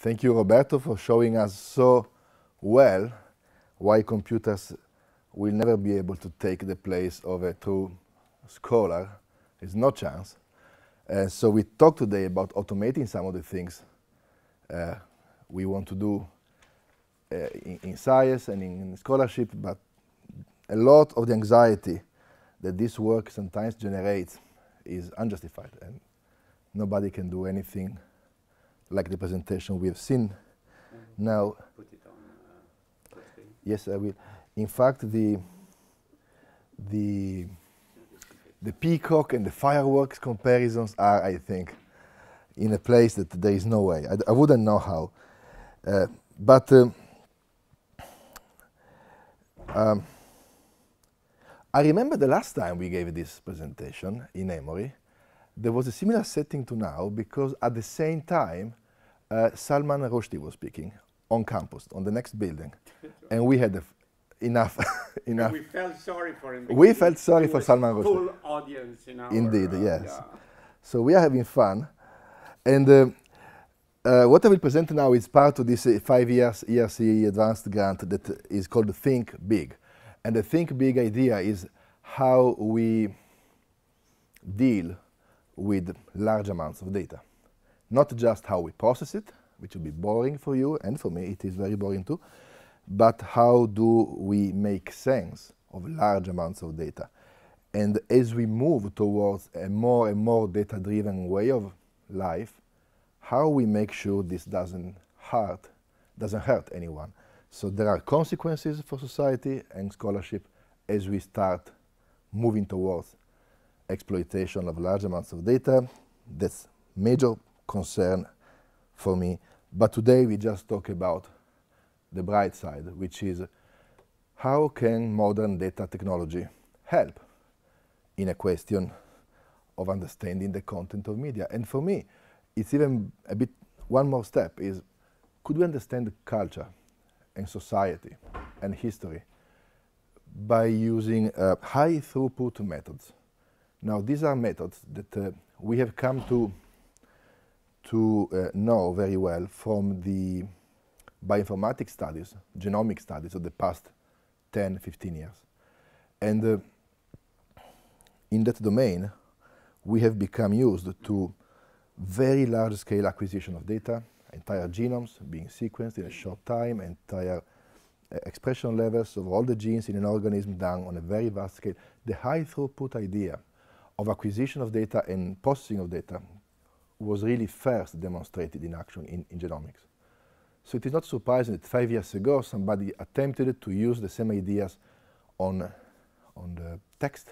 Thank you, Roberto, for showing us so well why computers will never be able to take the place of a true scholar. There's no chance. Uh, so we talked today about automating some of the things uh, we want to do uh, in, in, science and in, in scholarship, but a lot of the anxiety that this work sometimes generates is unjustified, and nobody can do anything like the presentation we have seen. Mm -hmm. Now, uh, yes, I will. In fact, the the the peacock and the fireworks comparisons are, I think, in a place that there is no way. I, I wouldn't know how. Uh, but um, um, I remember the last time we gave this presentation in Emory, there was a similar setting to now because at the same time, uh, Salman Rushdie was speaking on campus, on the next building. and we had enough. enough. And we felt sorry for him. We felt sorry for Salman Rushdie. Full audience in our, Indeed, uh, yes. Yeah. So we are having fun. And uh, uh, what I will present now is part of this uh, five years ERC advanced grant that is called Think Big. And the think big idea is how we deal with large amounts of data. Not just how we process it, which will be boring for you and for me, it is very boring too, but how do we make sense of large amounts of data? And as we move towards a more and more data-driven way of life, how we make sure this doesn't hurt, doesn't hurt anyone. So there are consequences for society and scholarship as we start moving towards exploitation of large amounts of data. That's major concern for me. But today we just talk about the bright side, which is how can modern data technology help in a question of understanding the content of media? And for me, it's even a bit, one more step is, could we understand culture and society and history by using uh, high throughput methods. Now these are methods that uh, we have come to, to uh, know very well from the bioinformatics studies, genomic studies of the past 10, 15 years. And uh, in that domain, we have become used to very large scale acquisition of data, entire genomes being sequenced in a short time, entire uh, expression levels of all the genes in an organism done on a very vast scale. The high throughput idea of acquisition of data and processing of data was really first demonstrated in action in, in genomics. So it is not surprising that five years ago somebody attempted to use the same ideas on, on the text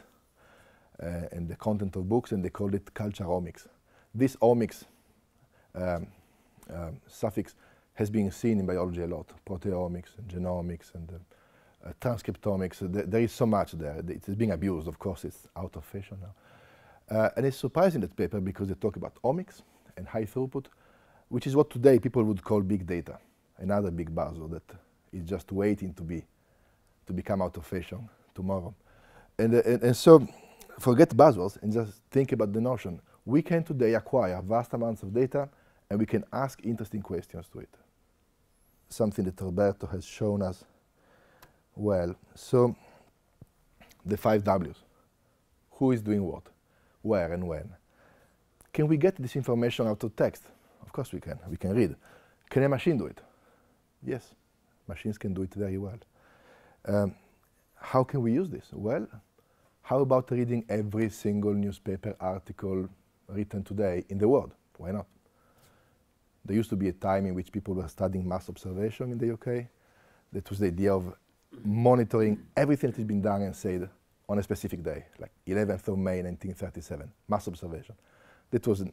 uh, and the content of books and they called it culturomics. This omics um, um, suffix has been seen in biology a lot, proteomics and genomics and uh, uh, transcriptomics. Th there is so much there. It is being abused. Of course, it's out of fashion now. Uh, and it's surprising that paper because they talk about omics and high throughput, which is what today people would call big data, another big buzzword that is just waiting to be to become out of fashion tomorrow. And, uh, and, and so forget buzzwords and just think about the notion. We can today acquire vast amounts of data and we can ask interesting questions to it. Something that Roberto has shown us well. So the five W's. Who is doing what? Where and when? Can we get this information out of text? Of course we can. We can read. Can a machine do it? Yes, machines can do it very well. Um, how can we use this? Well, how about reading every single newspaper article written today in the world? Why not? There used to be a time in which people were studying mass observation in the UK. That was the idea of monitoring everything that has been done and said on a specific day, like 11th of May 1937, mass observation. That was an,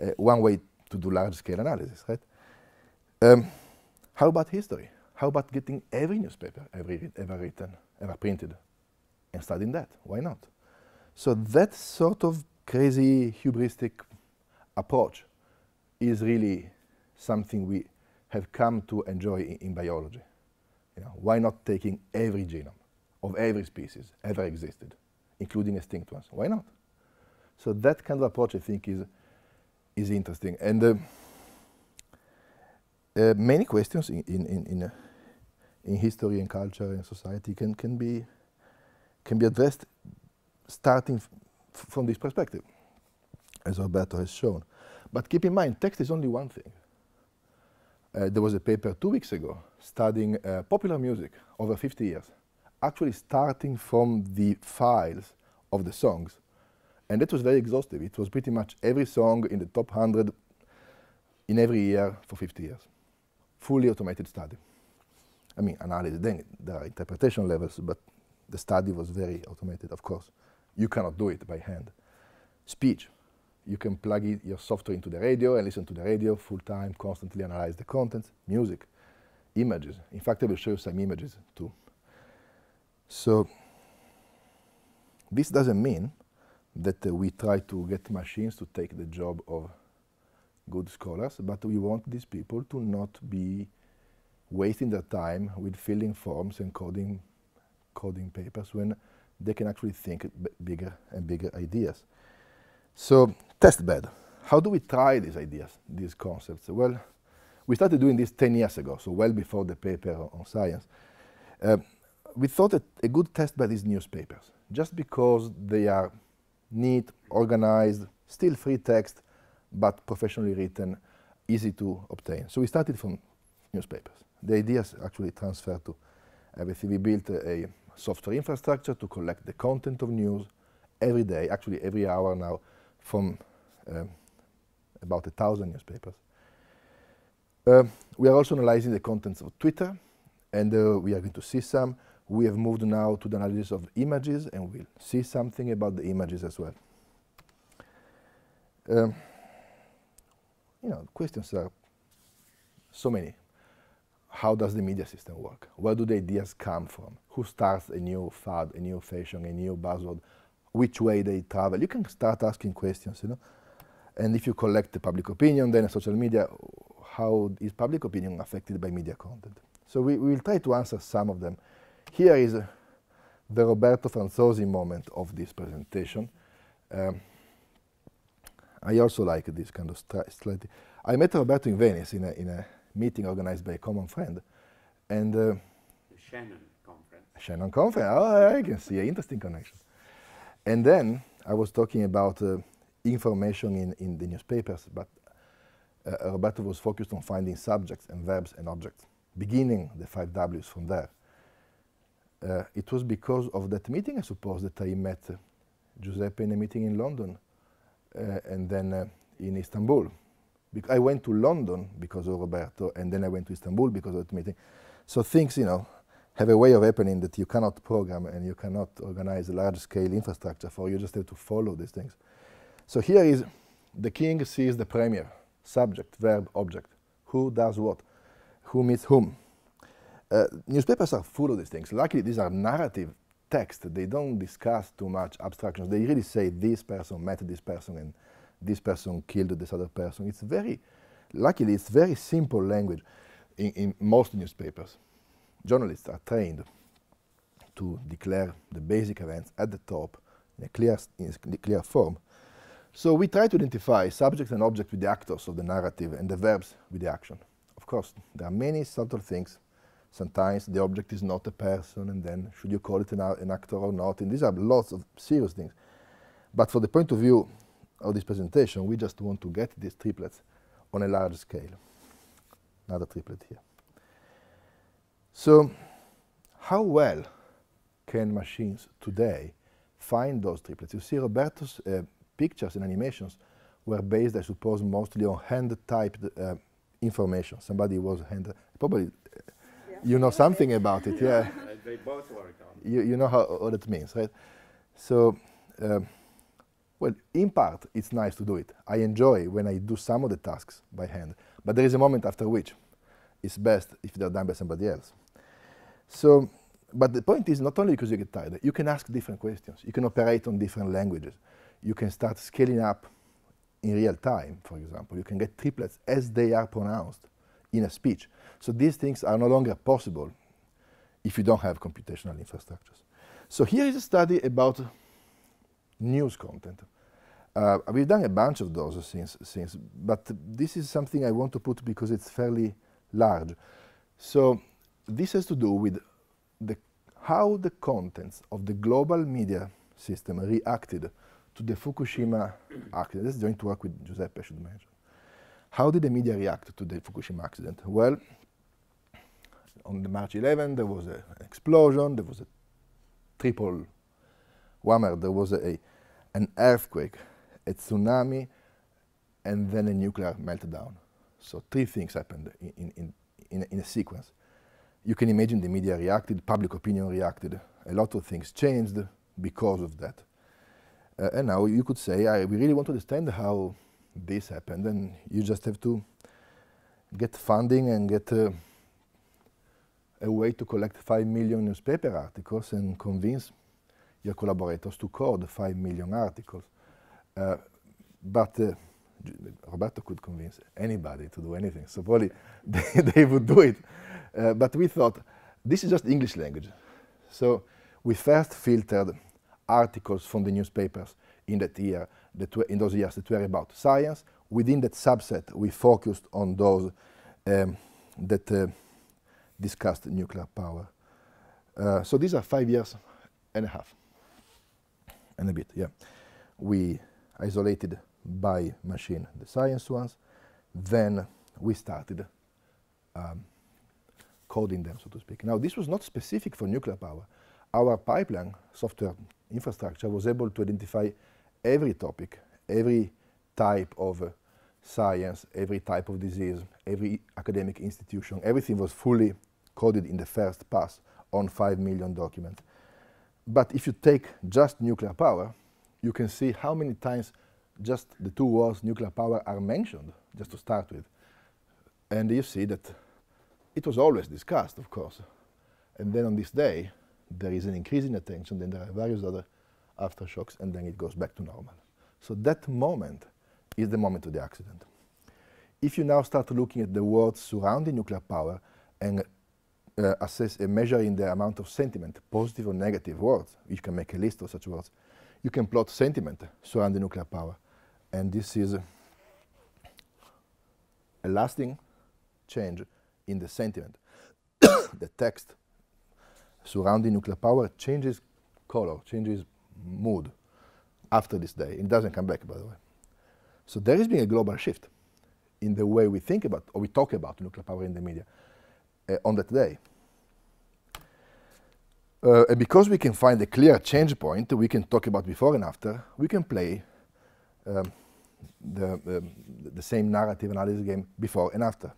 uh, one way to do large-scale analysis, right? Um, how about history? How about getting every newspaper ever, ever written, ever printed, and studying that? Why not? So that sort of crazy hubristic approach is really something we have come to enjoy in, in biology. You know, why not taking every genome of every species ever existed, including extinct ones? Why not? So that kind of approach, I think, is is interesting. And uh, uh, many questions in, in, in, uh, in history and culture and society can, can, be, can be addressed starting from this perspective, as Roberto has shown. But keep in mind, text is only one thing. Uh, there was a paper two weeks ago studying uh, popular music over 50 years, actually starting from the files of the songs. And that was very exhaustive. It was pretty much every song in the top 100 in every year for 50 years. Fully automated study. I mean, analysis, then there are interpretation levels, but the study was very automated, of course. You cannot do it by hand. Speech, you can plug it, your software into the radio and listen to the radio full time, constantly analyze the content. Music, images. In fact, I will show you some images too. So this doesn't mean that uh, we try to get machines to take the job of good scholars, but we want these people to not be wasting their time with filling forms and coding, coding papers when they can actually think bigger and bigger ideas. So, test bed. How do we try these ideas, these concepts? Well, we started doing this 10 years ago, so well before the paper on science. Uh, we thought a good test bed is newspapers, just because they are neat, organized, still free text, but professionally written, easy to obtain. So we started from newspapers. The ideas actually transferred to everything. We built a, a software infrastructure to collect the content of news every day, actually every hour now, from um, about a thousand newspapers. Uh, we are also analyzing the contents of Twitter, and uh, we are going to see some. We have moved now to the analysis of images, and we'll see something about the images as well. Um, you know, questions are so many. How does the media system work? Where do the ideas come from? Who starts a new fad, a new fashion, a new buzzword? Which way they travel? You can start asking questions, you know. And if you collect the public opinion, then social media, how is public opinion affected by media content? So we, we will try to answer some of them. Here is uh, the Roberto Franzosi moment of this presentation. Um, I also like this kind of strategy. I met Roberto in Venice in a, in a meeting organized by a common friend. And uh, the Shannon conference. Shannon conference. Oh, I can see an interesting connection. And then I was talking about uh, information in, in the newspapers, but uh, Roberto was focused on finding subjects and verbs and objects, beginning the five W's from there. Uh, it was because of that meeting, I suppose, that I met uh, Giuseppe in a meeting in London uh, and then uh, in Istanbul. Bec I went to London because of Roberto, and then I went to Istanbul because of that meeting. So things, you know, have a way of happening that you cannot program and you cannot organize a large-scale infrastructure for. You just have to follow these things. So here is the king sees the premier, subject, verb, object. Who does what? Who meets whom? Uh, newspapers are full of these things. Luckily, these are narrative texts. They don't discuss too much abstractions. They really say this person met this person and this person killed this other person. It's very, luckily, it's very simple language in, in most newspapers. Journalists are trained to declare the basic events at the top in a clear, in a clear form. So we try to identify subject and object with the actors of the narrative and the verbs with the action. Of course, there are many subtle things. Sometimes the object is not a person, and then should you call it an, an actor or not? And these are lots of serious things. But for the point of view of this presentation, we just want to get these triplets on a large scale. Another triplet here. So how well can machines today find those triplets? You see Roberto's uh, pictures and animations were based, I suppose, mostly on hand-typed uh, information. Somebody was hand, probably, uh. You know something about it, yeah. they both work on. You, you know how, what it means, right? So, um, well, in part, it's nice to do it. I enjoy when I do some of the tasks by hand, but there is a moment after which it's best if they're done by somebody else. So, but the point is not only because you get tired, you can ask different questions. You can operate on different languages. You can start scaling up in real time, for example. You can get triplets as they are pronounced in a speech. So these things are no longer possible if you don't have computational infrastructures. So here is a study about news content. Uh, we've done a bunch of those since, since, but this is something I want to put because it's fairly large. So this has to do with the, how the contents of the global media system reacted to the Fukushima accident. This is joint work with Giuseppe, I should mention. How did the media react to the Fukushima accident? Well, on the March 11, there was a, an explosion, there was a triple whammer, there was a, a, an earthquake, a tsunami, and then a nuclear meltdown. So three things happened in, in, in, in, a sequence. You can imagine the media reacted, public opinion reacted, a lot of things changed because of that. Uh, and now you could say, I, we really want to understand how this happened, and you just have to get funding and get uh, a way to collect 5 million newspaper articles and convince your collaborators to code 5 million articles. Uh, but uh, Roberto could convince anybody to do anything, so probably they, they would do it. Uh, but we thought, this is just English language. So we first filtered articles from the newspapers in that year, that in those years that were about science. Within that subset, we focused on those um, that uh, discussed nuclear power. Uh, so these are five years and a half, and a bit, yeah. We isolated by machine the science ones, then we started um, coding them, so to speak. Now, this was not specific for nuclear power. Our pipeline software infrastructure was able to identify every topic, every type of uh, science, every type of disease, every academic institution, everything was fully coded in the first pass on 5 million documents. But if you take just nuclear power, you can see how many times just the two words nuclear power are mentioned, just to start with. And you see that it was always discussed, of course. And then on this day, there is an increase in attention, then there are various other aftershocks, and then it goes back to normal. So that moment is the moment of the accident. If you now start looking at the words surrounding nuclear power and uh, assess measure in the amount of sentiment, positive or negative words, you can make a list of such words, you can plot sentiment surrounding nuclear power. And this is a lasting change in the sentiment. the text surrounding nuclear power changes color, changes mood after this day. It doesn't come back, by the way. So there has been a global shift in the way we think about or we talk about nuclear power in the media uh, on that day. Uh, and because we can find a clear change point, we can talk about before and after, we can play um, the, um, the same narrative analysis game before and after.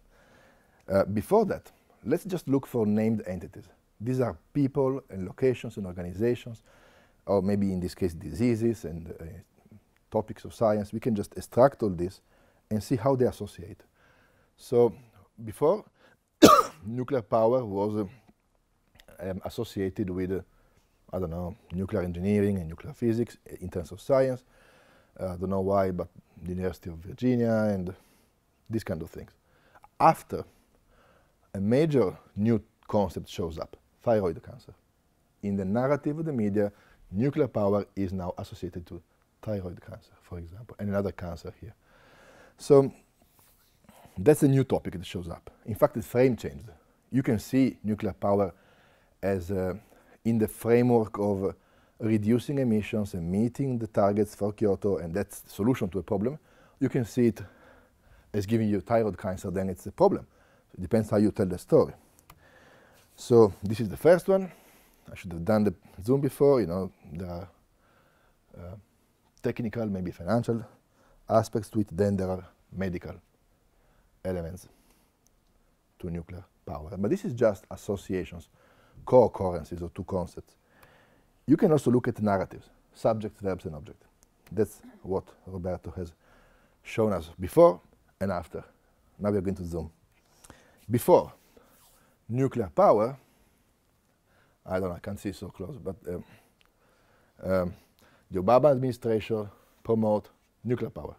Uh, before that, let's just look for named entities. These are people and locations and organizations, or maybe in this case diseases and uh, topics of science. We can just extract all this and see how they associate. So before, nuclear power was uh, um, associated with, uh, I don't know, nuclear engineering and nuclear physics in terms of science. Uh, I don't know why, but the University of Virginia and these kind of things. After a major new concept shows up, thyroid cancer. In the narrative of the media, nuclear power is now associated to thyroid cancer, for example, and another cancer here. So that's a new topic that shows up. In fact, the frame changed. You can see nuclear power as uh, in the framework of reducing emissions and meeting the targets for Kyoto, and that's the solution to a problem. You can see it as giving you thyroid cancer, then it's a problem. It depends how you tell the story. So this is the first one. I should have done the Zoom before, you know, there are uh, technical, maybe financial aspects to it, then there are medical elements to nuclear power. But this is just associations, co-occurrences of two concepts. You can also look at narratives, subject, verbs, and object. That's what Roberto has shown us before and after. Now we're going to zoom. Before, nuclear power, I don't know, I can't see so close, but um, um, the Obama administration promote nuclear power,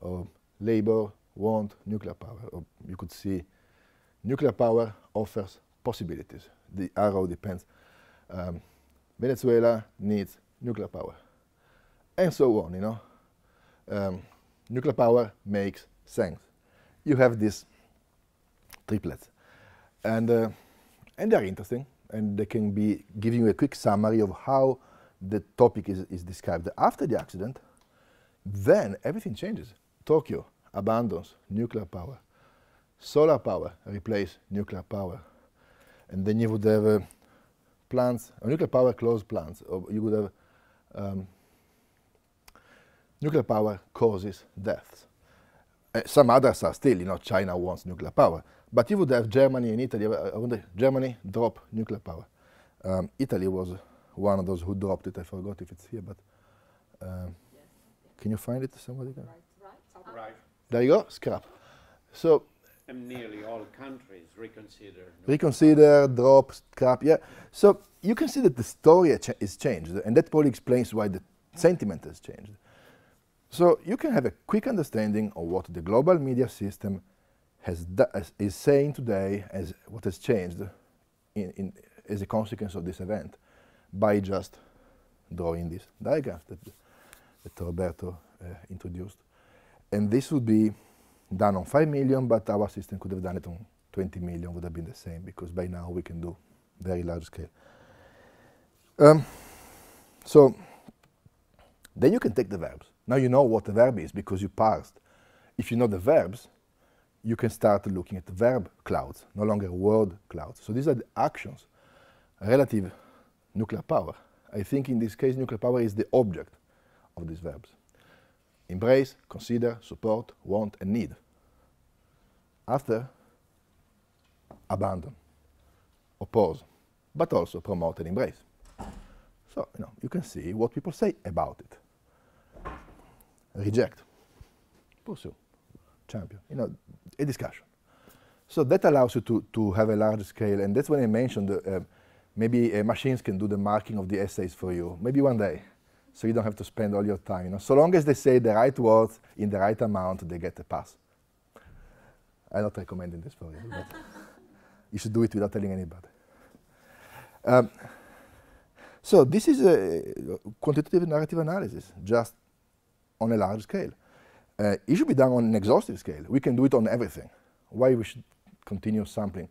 or labor want nuclear power, or you could see nuclear power offers possibilities. The arrow depends. Um, Venezuela needs nuclear power, and so on, you know. Um, nuclear power makes sense. You have this triplets. And, uh, and they're interesting, and they can be giving you a quick summary of how the topic is, is described. After the accident, then everything changes. Tokyo abandons nuclear power. Solar power replaces nuclear power. And then you would have uh, plants, uh, nuclear power closed plants, or you would have um, nuclear power causes deaths. Uh, some others are still, you know, China wants nuclear power. But you would have Germany and Italy, uh, Germany drop nuclear power. Um, Italy was one of those who dropped it. I forgot if it's here, but um, yes. can you find it? Somebody? Right, right, right. There you go. Scrap. So. And nearly all countries reconsider. Reconsider, drop, scrap. Yeah. So you can see that the story ch is changed, and that probably explains why the sentiment has changed. So you can have a quick understanding of what the global media system has is saying today as what has changed in, in, as a consequence of this event by just drawing these diagrams that, that Roberto uh, introduced. And this would be done on 5 million, but our system could have done it on 20 million, would have been the same, because by now we can do very large scale. Um, so then you can take the verbs. Now you know what the verb is because you parsed. If you know the verbs, you can start looking at verb clouds, no longer word clouds. So these are the actions, relative nuclear power. I think in this case, nuclear power is the object of these verbs. Embrace, consider, support, want, and need. After, abandon, oppose, but also promote and embrace. So, you know, you can see what people say about it reject, pursue, champion, you know, a discussion. So that allows you to, to have a large scale, and that's when I mentioned uh, maybe uh, machines can do the marking of the essays for you, maybe one day, so you don't have to spend all your time. You know, so long as they say the right words in the right amount, they get a pass. I'm not recommending this for you, but you should do it without telling anybody. Um, so this is a quantitative narrative analysis, just on a large scale. Uh, it should be done on an exhaustive scale. We can do it on everything. Why we should continue sampling?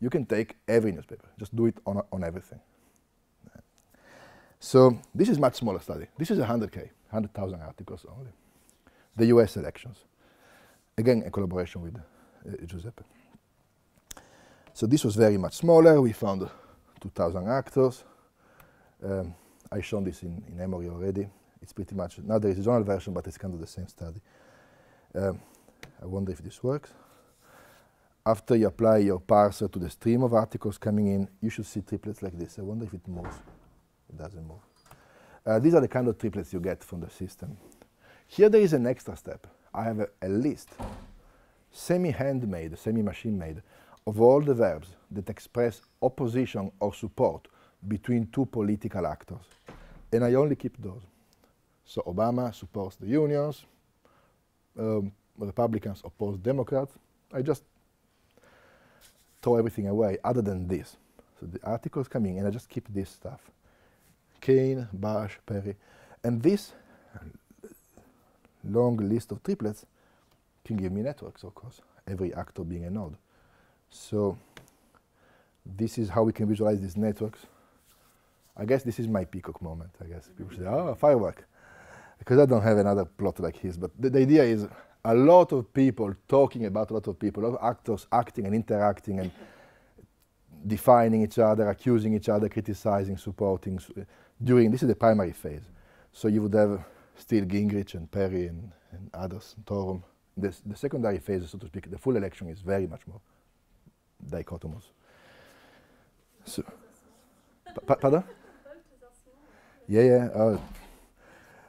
You can take every newspaper, just do it on, on everything. So this is much smaller study. This is 100K, 100,000 articles only. The US elections. Again, a collaboration with uh, Giuseppe. So this was very much smaller. We found 2,000 actors. Um, I shown this in, in Emory already it's pretty much, now there is a journal version, but it's kind of the same study. Um, I wonder if this works. After you apply your parser to the stream of articles coming in, you should see triplets like this. I wonder if it moves. It doesn't move. Uh, these are the kind of triplets you get from the system. Here there is an extra step. I have a, a list, semi-handmade, semi-machine made, of all the verbs that express opposition or support between two political actors. And I only keep those. So Obama supports the unions, um, Republicans oppose Democrats. I just throw everything away other than this. So the articles coming, and I just keep this stuff. Kaine, Bush, Perry. And this long list of triplets can give me networks, of course, every actor being a node. So this is how we can visualize these networks. I guess this is my peacock moment, I guess. People say, oh, firework because I don't have another plot like his, but the, the, idea is a lot of people talking about a lot of people, a lot of actors acting and interacting and defining each other, accusing each other, criticizing, supporting. During this is the primary phase, so you would have still Gingrich and Perry and, and others, Torum. This, the secondary phase, so to speak, the full election is very much more dichotomous. So, pardon? Yeah, yeah. Uh,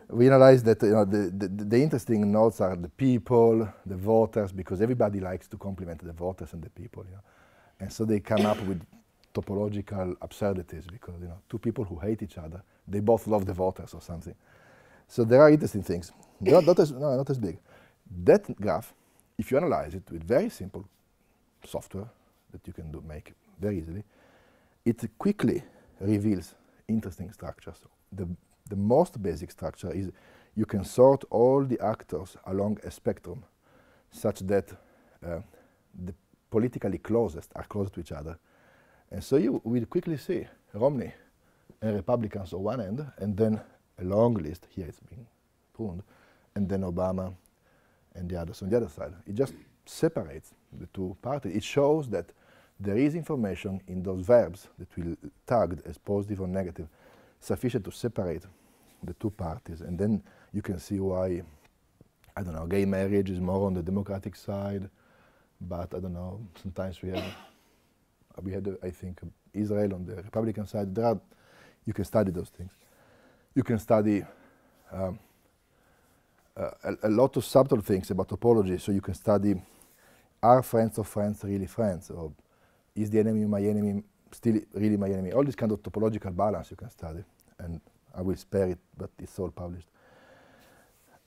we analyzed that you know, the, the, the, interesting notes are the people, the voters, because everybody likes to compliment the voters and the people. You know? And so they come up with topological absurdities because you know, two people who hate each other, they both love the voters or something. So there are interesting things. not, not, as, no, not as big. That graph, if you analyze it with very simple software that you can do, make very easily, it quickly reveals interesting structures. The the most basic structure is you can sort all the actors along a spectrum such that uh, the politically closest are close to each other. And so you will quickly see Romney and Republicans on one end, and then a long list, here it's being pruned, and then Obama and the others on the other side. It just separates the two parties. It shows that there is information in those verbs that we tagged as positive or negative sufficient to separate the two parties. And then you can see why, I don't know, gay marriage is more on the Democratic side, but I don't know, sometimes we have, we had, I think, Israel on the Republican side. There are, you can study those things. You can study um, uh, a, a, lot of subtle things about topology. So you can study, are friends of friends really friends? Or is the enemy my enemy still really my enemy? All this kind of topological balance you can study. And I will spare it, but it's all published.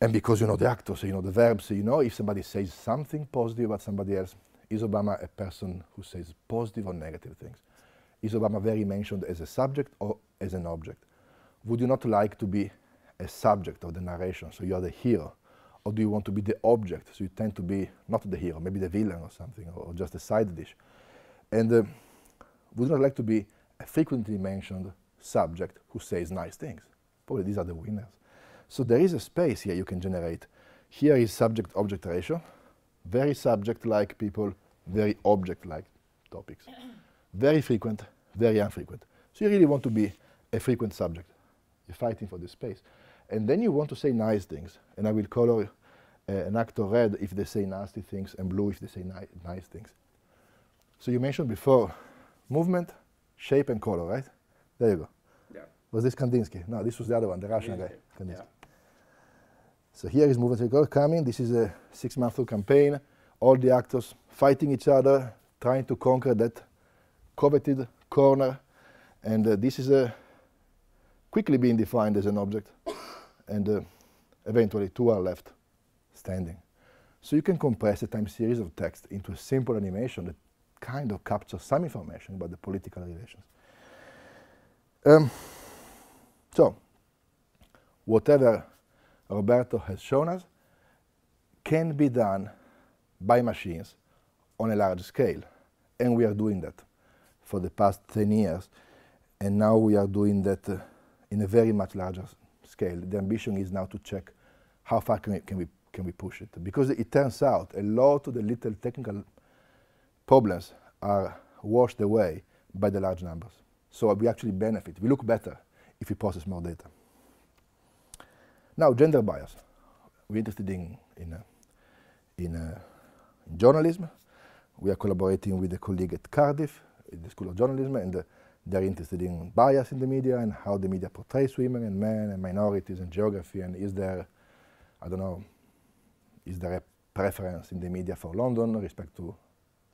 And because you know the actors, you know the verbs, you know if somebody says something positive about somebody else, is Obama a person who says positive or negative things? Is Obama very mentioned as a subject or as an object? Would you not like to be a subject of the narration, so you are the hero? Or do you want to be the object, so you tend to be not the hero, maybe the villain or something, or, or just a side dish? And uh, would you not like to be frequently mentioned subject who says nice things? Probably these are the winners. So there is a space here you can generate. Here is subject-object ratio, very subject-like people, very object-like topics. very frequent, very infrequent. So you really want to be a frequent subject. You're fighting for this space. And then you want to say nice things. And I will color uh, an actor red if they say nasty things and blue if they say ni nice things. So you mentioned before movement, shape, and color, right? There you go. Yeah. Was this Kandinsky? No, this was the other one, the Russian guy. Kandinsky. Yeah. So here is movement coming. This is a six-month campaign. All the actors fighting each other, trying to conquer that coveted corner. And uh, this is uh, quickly being defined as an object. and uh, eventually two are left standing. So you can compress a time series of text into a simple animation that kind of captures some information about the political relations. Um, so, whatever Roberto has shown us can be done by machines on a large scale. And we are doing that for the past 10 years. And now we are doing that uh, in a very much larger scale. The ambition is now to check how far can we, can we, can we push it. Because it turns out a lot of the little technical problems are washed away by the large numbers. So we actually benefit. We look better if we process more data. Now, gender bias. We're interested in, in, uh, in, uh, in, journalism. We are collaborating with a colleague at Cardiff, the School of Journalism, and uh, they're interested in bias in the media and how the media portrays women and men and minorities and geography. And is there, I don't know, is there a preference in the media for London respect to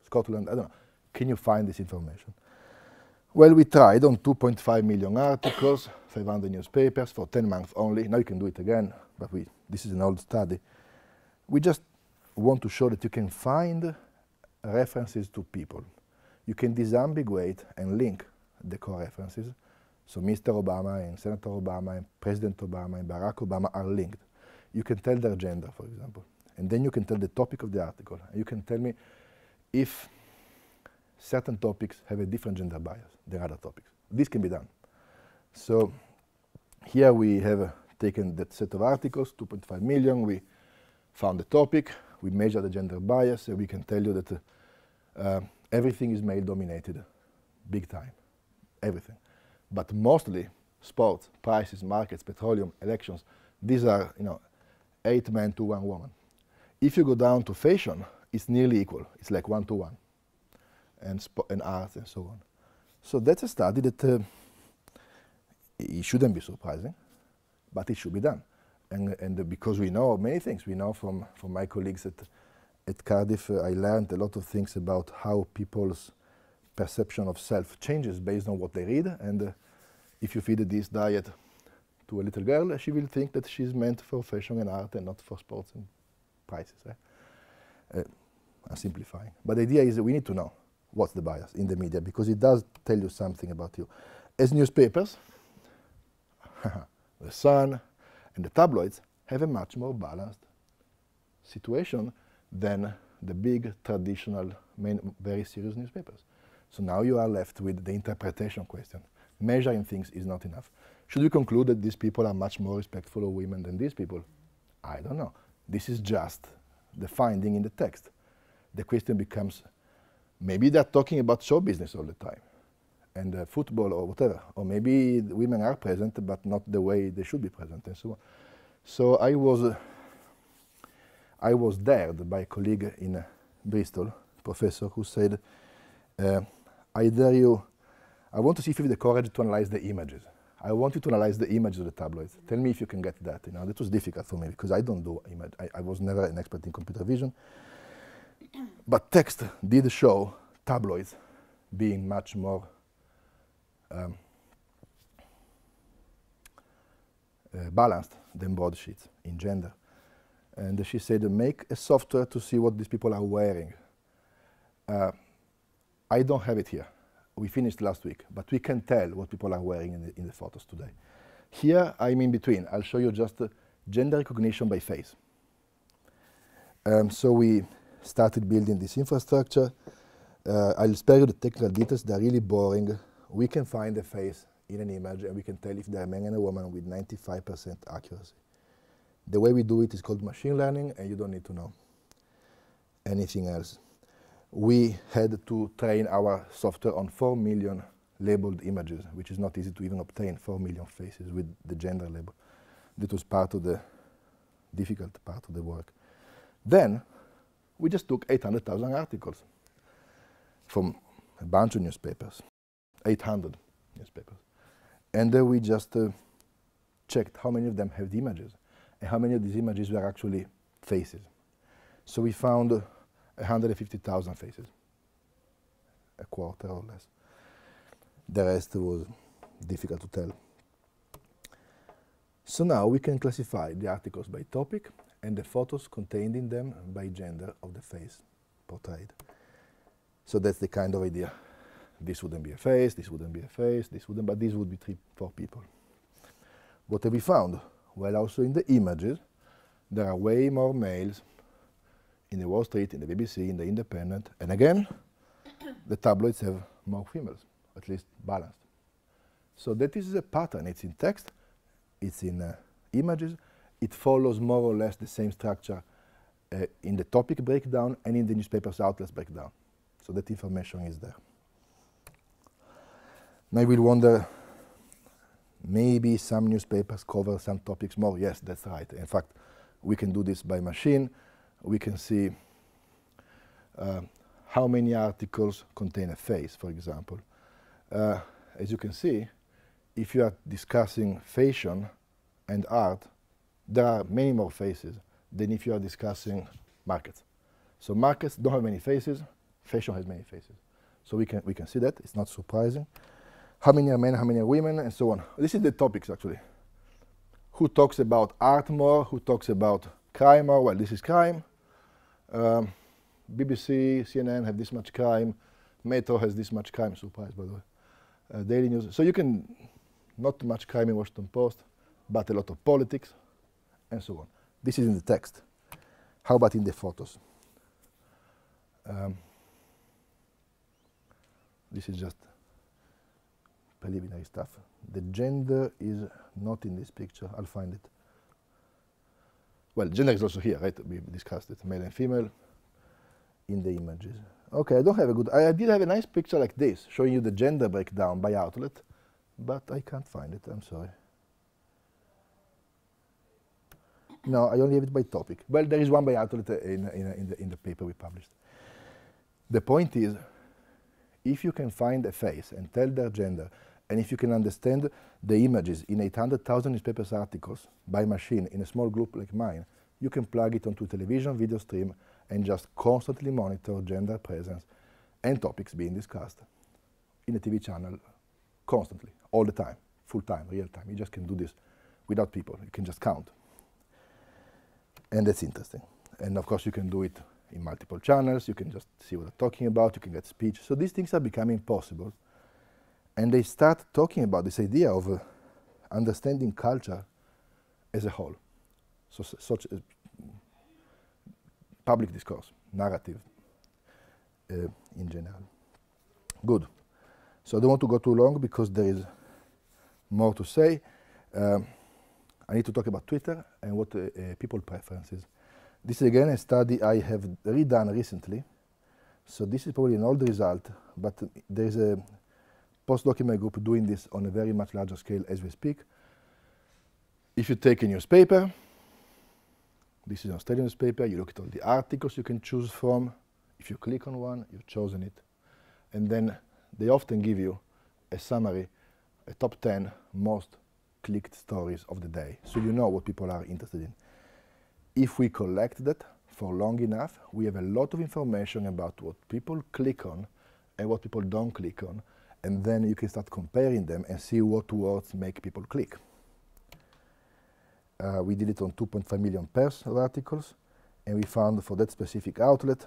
Scotland? I don't know. Can you find this information? Well, we tried on 2.5 million articles, 500 newspapers for 10 months only. Now you can do it again, but we, this is an old study. We just want to show that you can find references to people. You can disambiguate and link the core references. So Mr. Obama and Senator Obama and President Obama and Barack Obama are linked. You can tell their gender, for example. And then you can tell the topic of the article. You can tell me if certain topics have a different gender bias than other topics. This can be done. So here we have uh, taken that set of articles, 2.5 million, we found the topic, we measure the gender bias, and we can tell you that uh, uh, everything is male dominated, big time, everything. But mostly sports, prices, markets, petroleum, elections, these are, you know, eight men to one woman. If you go down to fashion, it's nearly equal. It's like one to one and, and art and so on. So that's a study that uh, it shouldn't be surprising, but it should be done. And, and because we know many things, we know from, from my colleagues at, at Cardiff, uh, I learned a lot of things about how people's perception of self changes based on what they read. And uh, if you feed this diet to a little girl, she will think that she's meant for fashion and art and not for sports and prices. Eh? Uh, I'm simplifying. But the idea is that we need to know what's the bias in the media because it does tell you something about you. As newspapers, the Sun and the tabloids have a much more balanced situation than the big traditional main, very serious newspapers. So now you are left with the interpretation question. Measuring things is not enough. Should we conclude that these people are much more respectful of women than these people? I don't know. This is just the finding in the text. The question becomes maybe they're talking about show business all the time and uh, football or whatever. Or maybe women are present but not the way they should be present and so on. So I was, uh, I was dared by a colleague in uh, Bristol, professor, who said, uh, I dare you, I want to see if you have the courage to analyze the images. I want you to analyze the images of the tabloids. Tell me if you can get that. You know, that was difficult for me because I don't do image. I, I was never an expert in computer vision. But text did show tabloids being much more um, uh, balanced than broadsheets in gender. And she said, make a software to see what these people are wearing. Uh, I don't have it here. We finished last week, but we can tell what people are wearing in the, in the photos today. Here, I'm in between. I'll show you just uh, gender recognition by face. Um, so we started building this infrastructure. Uh, I'll spare you the technical details. They're really boring. We can find a face in an image and we can tell if they're a man and a woman with 95% accuracy. The way we do it is called machine learning and you don't need to know anything else. We had to train our software on 4 million labeled images, which is not easy to even obtain 4 million faces with the gender label. That was part of the difficult part of the work. Then we just took 800,000 articles from a bunch of newspapers, 800 newspapers. And then we just uh, checked how many of them have the images and how many of these images were actually faces. So we found uh, 150,000 faces, a quarter or less. The rest was difficult to tell. So now we can classify the articles by topic and the photos contained in them by gender of the face portrayed. So that's the kind of idea. This wouldn't be a face, this wouldn't be a face, this wouldn't, but this would be three, four people. What have we found? Well, also in the images, there are way more males in the Wall Street, in the BBC, in the Independent, and again, the tabloids have more females, at least balanced. So that is a pattern. It's in text, it's in uh, images, it follows more or less the same structure uh, in the topic breakdown and in the newspaper's outlets breakdown. So that information is there. Now you will wonder, maybe some newspapers cover some topics more. Yes, that's right. In fact, we can do this by machine. We can see uh, how many articles contain a face, for example. Uh, as you can see, if you are discussing fashion and art, there are many more faces than if you are discussing markets. So markets don't have many faces, fashion has many faces. So we can, we can see that, it's not surprising. How many are men, how many are women, and so on. This is the topics actually. Who talks about art more, who talks about crime more? Well, this is crime. Um, BBC, CNN have this much crime. Metro has this much crime, surprise by the way. Uh, Daily News. So you can, not too much crime in Washington Post, but a lot of politics, and so on. This is in the text. How about in the photos? Um, this is just preliminary stuff. The gender is not in this picture. I'll find it. Well, gender is also here, right? We discussed it, male and female in the images. Okay, I don't have a good, I, I did have a nice picture like this, showing you the gender breakdown by outlet, but I can't find it, I'm sorry. No, I only have it by topic. Well, there is one by outlet uh, in, in, uh, in, the, in the paper we published. The point is, if you can find a face and tell their gender, and if you can understand the images in 800,000 newspapers articles by machine in a small group like mine, you can plug it onto television video stream and just constantly monitor gender presence and topics being discussed in a TV channel constantly, all the time, full time, real time. You just can do this without people. You can just count. And that's interesting. And of course, you can do it in multiple channels. You can just see what they're talking about. You can get speech. So these things are becoming possible. And they start talking about this idea of uh, understanding culture as a whole. So, such a public discourse, narrative. uh, in general. Good. So I don't want to go too long because there is more to say. Um, I need to talk about Twitter and what uh, uh, people preferences. This is again a study I have redone recently. So this is probably an old result, but there is a postdoc in my group doing this on a very much larger scale as we speak. If you take a newspaper, this is an Australian newspaper, you look at all the articles you can choose from. If you click on one, you've chosen it. And then they often give you a summary, a top 10 most clicked stories of the day. So you know what people are interested in. If we collect that for long enough, we have a lot of information about what people click on and what people don't click on. And then you can start comparing them and see what words make people click. Uh, we did it on 2.5 million pairs of articles, and we found for that specific outlet,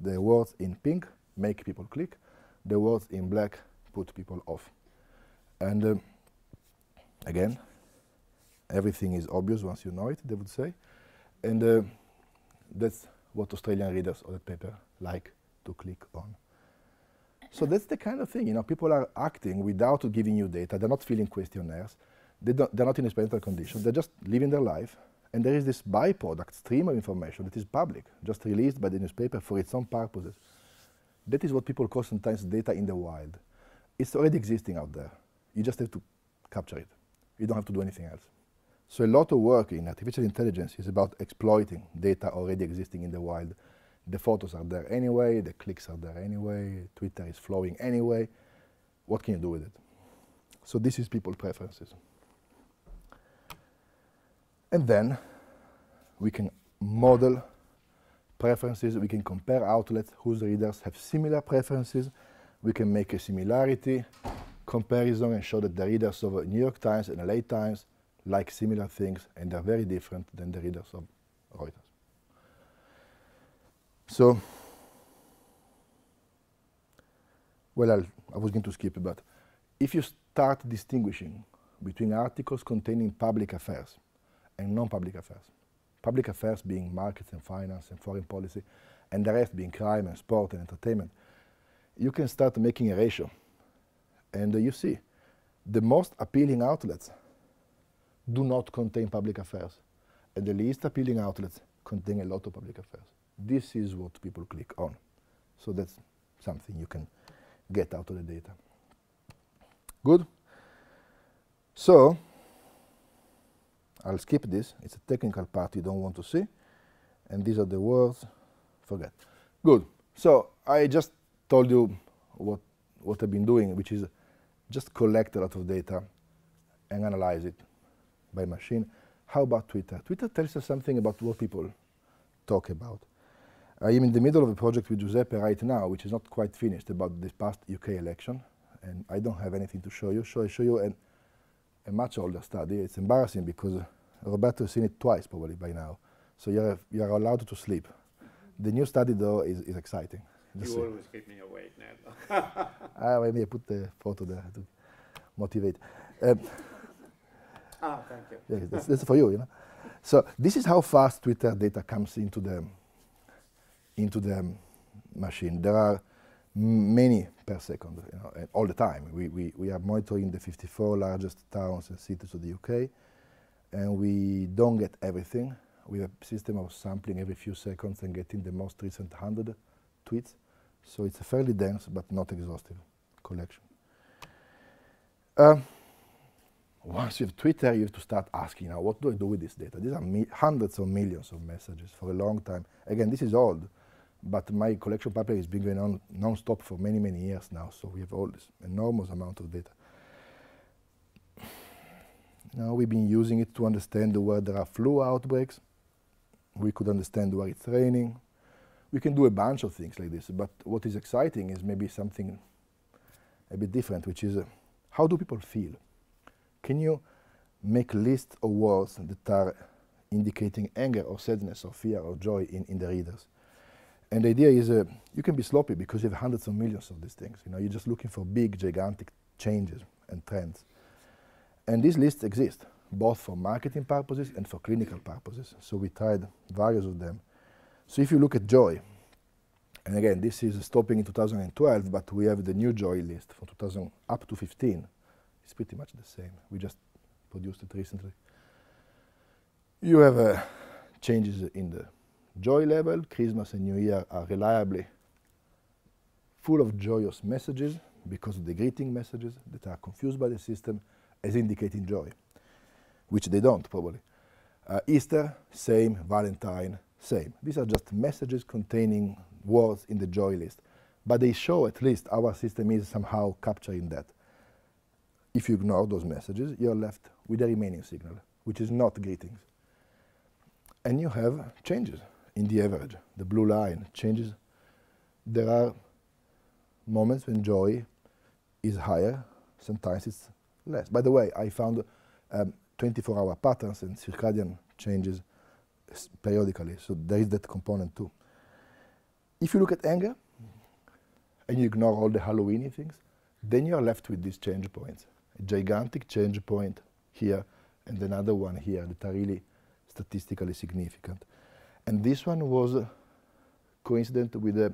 the words in pink make people click, the words in black put people off. And um, again, everything is obvious once you know it, they would say. And uh, that's what Australian readers of the paper like to click on. So that's the kind of thing, you know, people are acting without giving you data. They're not filling questionnaires. They they're not in experimental conditions. They're just living their life. And there is this byproduct stream of information that is public, just released by the newspaper for its own purposes. That is what people call sometimes data in the wild. It's already existing out there. You just have to capture it. You don't have to do anything else. So a lot of work in artificial intelligence is about exploiting data already existing in the wild. The photos are there anyway, the clicks are there anyway, Twitter is flowing anyway. What can you do with it? So this is people preferences. And then we can model preferences, we can compare outlets whose readers have similar preferences, we can make a similarity comparison and show that the readers of New York Times and LA Times like similar things and they're very different than the readers of Reuters. So, well, I'll, i was going to skip, it, but if you start distinguishing between articles containing public affairs and non-public affairs, public affairs being markets and finance and foreign policy, and the rest being crime and sport and entertainment, you can start making a ratio. And uh, you see, the most appealing outlets do not contain public affairs, and the least appealing outlets contain a lot of public affairs. This is what people click on. So that's something you can get out of the data. Good? So, I'll skip this. It's a technical part you don't want to see. And these are the words. Forget. Good. So I just told you what, what I've been doing, which is just collect a lot of data and analyze it by machine. How about Twitter? Twitter tells us something about what people talk about. I am in the middle of a project with Giuseppe right now, which is not quite finished, about this past UK election. And I don't have anything to show you. So I show you an a much older study. It's embarrassing because Roberto has seen it twice probably by now. So you're, you're allowed to sleep. The new study though is, is exciting. You always keep me awake, Ned. ah, I put the photo there to motivate. Um, ah, thank you. yeah, that's, that's for you, you know. So this is how fast Twitter data comes into the into the machine. There are many per second, you know, and all the time. We, we, we are monitoring the 54 largest towns and cities of the UK, and we don't get everything. We have a system of sampling every few seconds and getting the most recent 100 tweets. So it's a fairly dense but not exhaustive collection. Um, once you have Twitter, you have to start asking, now, what do I do with this data? These are hundreds of millions of messages for a long time. Again, this is old, but my collection pipeline has been going on non-stop for many, many years now, so we have all this enormous amount of data. Now we've been using it to understand where there are flu outbreaks. We could understand where it's raining. We can do a bunch of things like this, but what is exciting is maybe something a bit different, which is uh, how do people feel? Can you make lists of words that are indicating anger or sadness or fear or joy in, in the readers? And the idea is uh, you can be sloppy because you have hundreds of millions of these things. You know, you're just looking for big, gigantic changes and trends. And these lists exist, both for marketing purposes and for clinical purposes. So we tried various of them. So if you look at joy, And again, this is stopping in 2012, but we have the new joy list from 2000 up to 15. It's pretty much the same. We just produced it recently. You have uh, changes in the joy level. Christmas and New Year are reliably full of joyous messages because of the greeting messages that are confused by the system as indicating joy, which they don't probably. Uh, Easter, same. Valentine, same. These are just messages containing words in the joy list, but they show at least our system is somehow capturing that. If you ignore those messages, you're left with the remaining signal, which is not greetings. And you have changes in the average. The blue line changes. There are moments when joy is higher, sometimes it's less. By the way, I found 24-hour um, patterns and circadian changes periodically, so there is that component too. If you look at anger, and you ignore all the Halloweeny things, then you are left with these change points. A gigantic change point here, and another one here that are really statistically significant. And this one was uh, coincident with the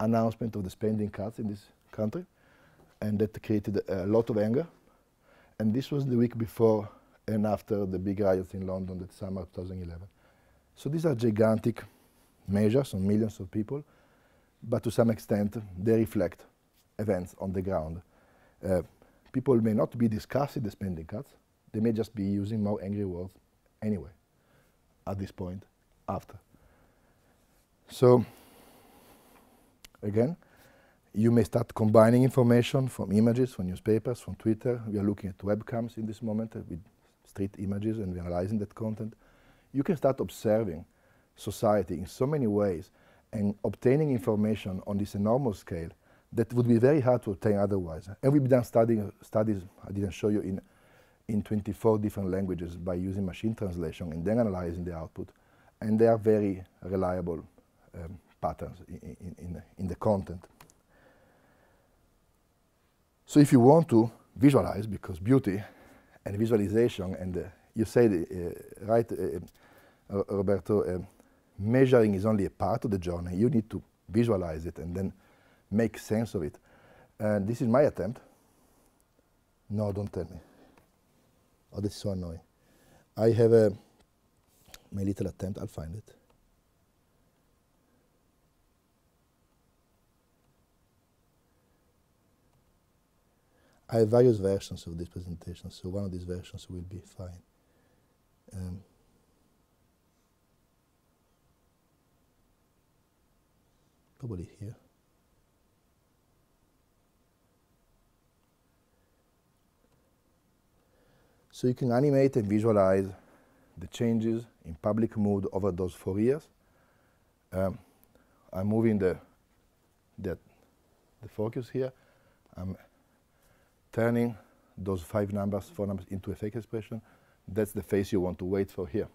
announcement of the spending cuts in this country, and that created a lot of anger. And this was the week before and after the big riots in London that summer 2011. So these are gigantic measures on millions of people, but to some extent they reflect events on the ground. Uh, people may not be discussing the spending cuts, they may just be using more angry words anyway at this point after. So again, you may start combining information from images, from newspapers, from Twitter. We are looking at webcams in this moment uh, with street images and we're analyzing that content. You can start observing society in so many ways and obtaining information on this enormous scale that would be very hard to obtain otherwise. And we've done studying, studies, I didn't show you, in, in 24 different languages by using machine translation and then analyzing the output. And they are very reliable um, patterns in, in, in, in the content. So if you want to visualize, because beauty and visualization, and uh, you said, uh, right, uh Roberto, uh, measuring is only a part of the journey. You need to visualize it and then make sense of it. And this is my attempt. No, don't tell me. Oh, this is so annoying. I have a, my little attempt, I'll find it. I have various versions of this presentation, so one of these versions will be fine. Um, probably here. So you can animate and visualize the changes in public mood over those four years. Um, I'm moving the, the, the focus here. I'm turning those five numbers, four numbers, into a fake expression, that's the phase you want to wait for here.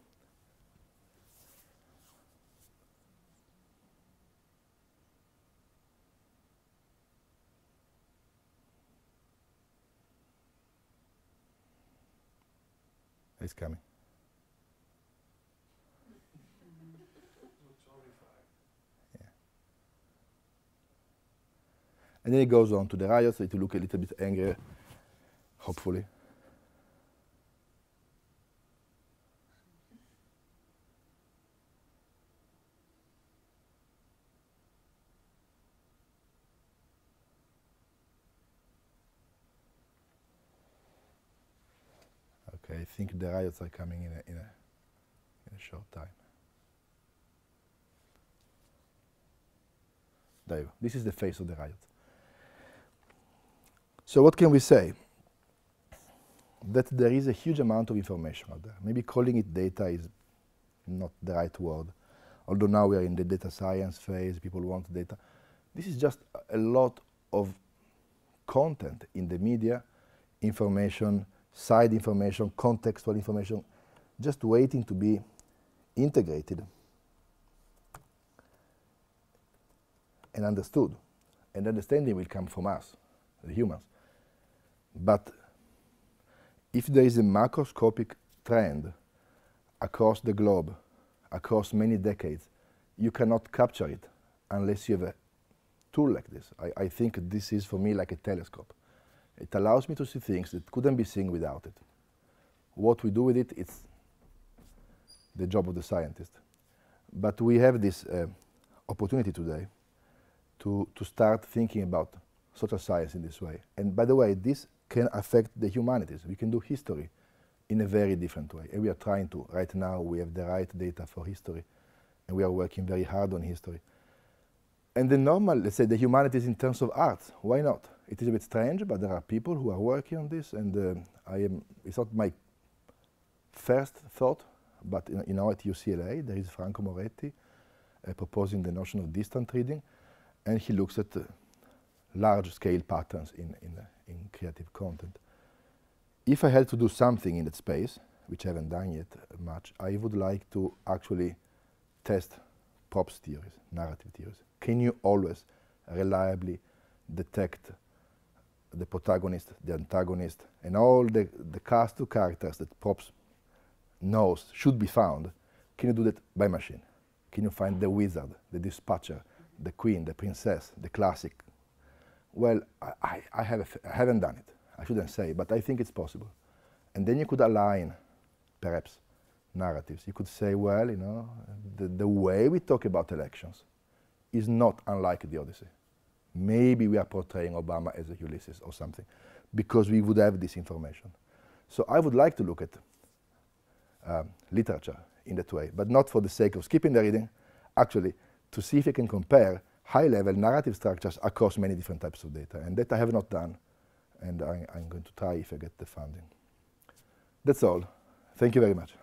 Coming. Yeah. And then it goes on to the riots, it will look a little bit angrier hopefully. Okay, I think the riots are coming in a, in a, in a short time. There you go. This is the face of the riot. So what can we say? that there is a huge amount of information out there. Maybe calling it data is not the right word, although now we are in the data science phase, people want data. This is just a lot of content in the media, information, side information, contextual information, just waiting to be integrated and understood. And understanding will come from us, the humans. But if there is a macroscopic trend across the globe, across many decades, you cannot capture it unless you have a tool like this. I, I think this is for me like a telescope. It allows me to see things that couldn't be seen without it. What we do with it, it's the job of the scientist. But we have this uh, opportunity today to, to start thinking about social science in this way. And by the way, this can affect the humanities. We can do history in a very different way. And we are trying to. Right now, we have the right data for history, and we are working very hard on history. And the normal, let's say, the humanities in terms of art, why not? It is a bit strange, but there are people who are working on this, and uh, I am, it's not my first thought, but in, you know, at UCLA, there is Franco Moretti uh, proposing the notion of distant reading, and he looks at uh, large-scale patterns in, in, uh, in creative content. If I had to do something in that space, which I haven't done yet much, I would like to actually test Propp's theories, narrative theories. Can you always reliably detect the protagonist, the antagonist, and all the, the cast of characters that Propp's knows should be found? Can you do that by machine? Can you find the wizard, the dispatcher, the queen, the princess, the classic? Well, I, I, I, have I haven't done it. I shouldn't say, but I think it's possible. And then you could align, perhaps, narratives. You could say, well, you know, the, the way we talk about elections is not unlike the Odyssey. Maybe we are portraying Obama as a Ulysses or something, because we would have this information. So I would like to look at um, literature in that way, but not for the sake of skipping the reading, actually to see if we can compare high-level narrative structures across many different types of data. And that I have not done, and I, I'm going to try if I get the funding. That's all. Thank you very much.